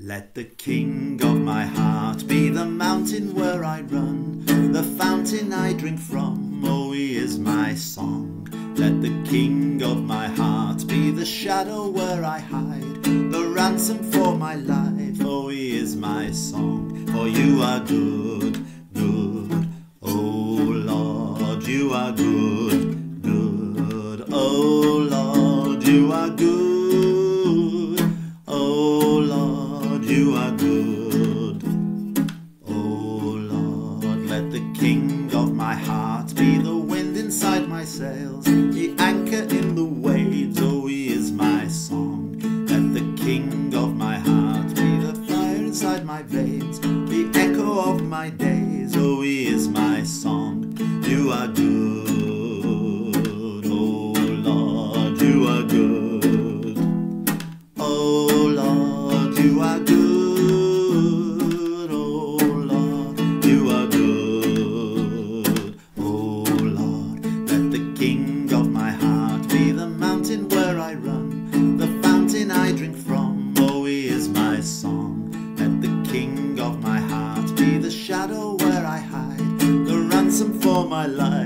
Let the king of my heart be the mountain where I run, the fountain I drink from, oh, he is my song. Let the king of my heart be the shadow where I hide, the ransom for my life, oh, he is my song. For you are good, good, oh Lord, you are good, the King of my heart be the wind inside my sails, the anchor in the waves, oh, he is my song. Let the King of my heart be the fire inside my veins, the echo of my days, oh, he is my song. You are mountain where I run, the fountain I drink from. Oh, is my song. Let the King of my heart be the shadow where I hide, the ransom for my life.